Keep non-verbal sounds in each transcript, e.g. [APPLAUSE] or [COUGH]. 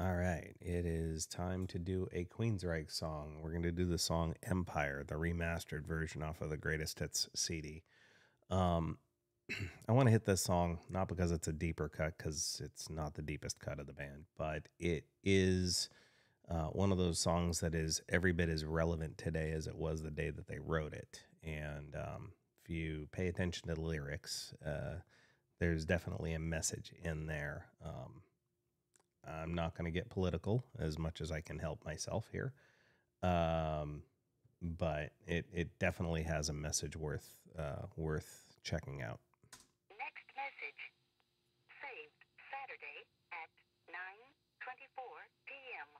All right, it is time to do a Queensryche song. We're going to do the song Empire, the remastered version off of the Greatest Hits CD. Um, [CLEARS THROAT] I want to hit this song not because it's a deeper cut, because it's not the deepest cut of the band, but it is uh, one of those songs that is every bit as relevant today as it was the day that they wrote it. And um, if you pay attention to the lyrics, uh, there's definitely a message in there. Um, I'm not going to get political as much as I can help myself here. Um, but it, it definitely has a message worth uh, worth checking out. Next message. Saved Saturday at 9:24 p.m.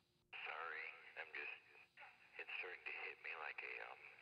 Sorry, I'm just. It's starting to hit me like a um,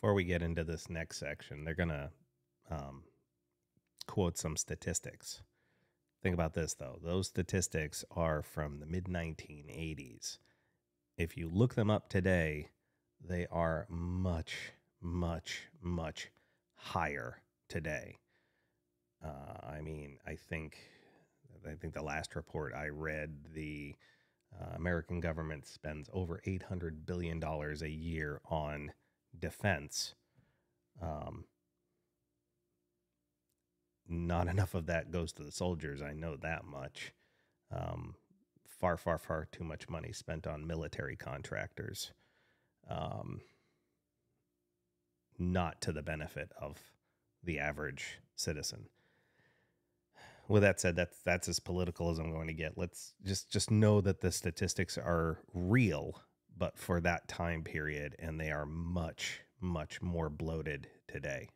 Before we get into this next section, they're going to um, quote some statistics. Think about this, though. Those statistics are from the mid 1980s. If you look them up today, they are much, much, much higher today. Uh, I mean, I think, I think the last report I read, the uh, American government spends over eight hundred billion dollars a year on defense. Um, not [LAUGHS] enough of that goes to the soldiers. I know that much. Um, far, far, far too much money spent on military contractors. Um, not to the benefit of the average citizen. With that said, that's that's as political as I'm going to get. Let's just just know that the statistics are real, but for that time period, and they are much much more bloated today.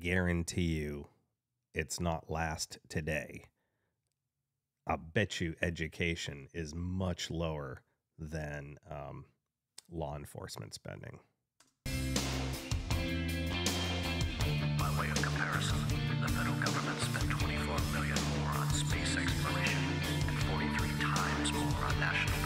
Guarantee you it's not last today. I bet you education is much lower than um, law enforcement spending. By way of comparison, the federal government spent 24 million more on space exploration and 43 times more on national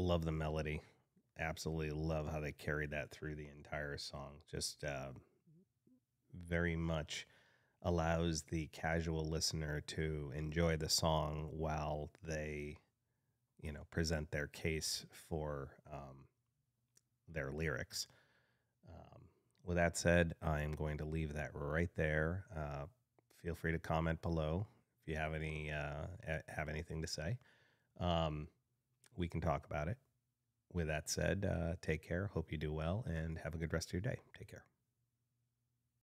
Love the melody. Absolutely love how they carried that through the entire song. Just uh, very much allows the casual listener to enjoy the song while they, you know, present their case for um, their lyrics. Um, with that said, I am going to leave that right there. Uh, feel free to comment below if you have any uh, have anything to say. Um, we can talk about it. With that said, uh, take care. Hope you do well and have a good rest of your day. Take care.